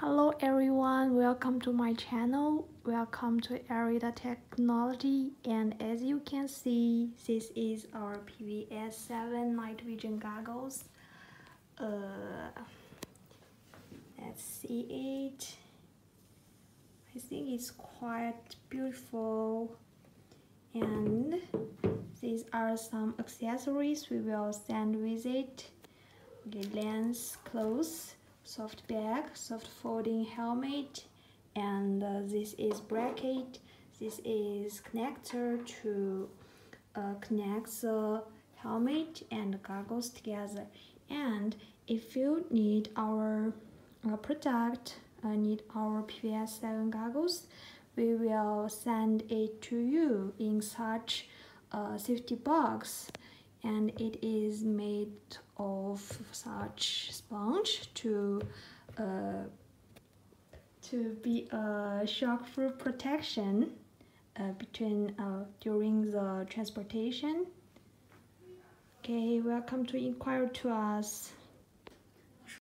Hello everyone, welcome to my channel. Welcome to Arida Technology and as you can see, this is our PVS 7 night vision goggles. Uh, let's see it. I think it's quite beautiful and these are some accessories we will send with it. Okay, lens close soft bag, soft folding helmet, and uh, this is bracket. This is connector to uh, connect the helmet and goggles together. And if you need our uh, product, uh, need our PVS 7 goggles, we will send it to you in such a safety box and it is made of such sponge to uh, to be a shock-proof protection uh, between uh, during the transportation. Okay, welcome to inquire to us.